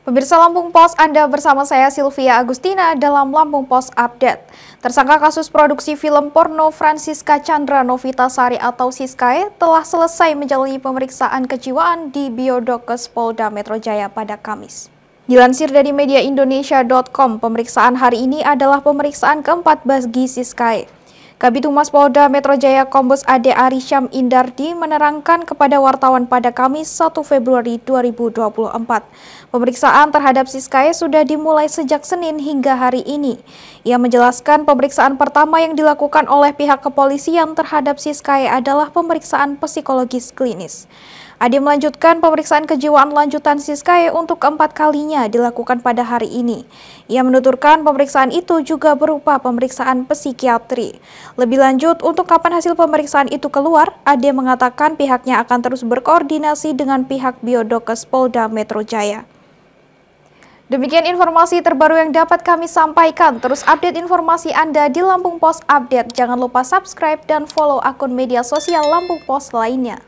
Pemirsa Lampung Pos, Anda bersama saya Sylvia Agustina dalam Lampung Pos Update. Tersangka kasus produksi film porno Francisca Chandra Novita Sari atau Siskae telah selesai menjalani pemeriksaan kejiwaan di Biodokes Polda Metro Jaya pada Kamis. Dilansir dari mediaindonesia.com, pemeriksaan hari ini adalah pemeriksaan keempat bagi Siskae. Kabit Humas Polda Metro Jaya Kombes Ade Arisham Indardi menerangkan kepada wartawan pada Kamis 1 Februari 2024. Pemeriksaan terhadap Siskae sudah dimulai sejak Senin hingga hari ini. Ia menjelaskan pemeriksaan pertama yang dilakukan oleh pihak kepolisian terhadap Siskae adalah pemeriksaan psikologis klinis. Ade melanjutkan pemeriksaan kejiwaan lanjutan Siskae untuk keempat kalinya dilakukan pada hari ini. Ia menuturkan pemeriksaan itu juga berupa pemeriksaan psikiatri. Lebih lanjut, untuk kapan hasil pemeriksaan itu keluar, Ade mengatakan pihaknya akan terus berkoordinasi dengan pihak Biodokes Polda Metro Jaya. Demikian informasi terbaru yang dapat kami sampaikan. Terus update informasi Anda di Lampung Post Update. Jangan lupa subscribe dan follow akun media sosial Lampung Post lainnya.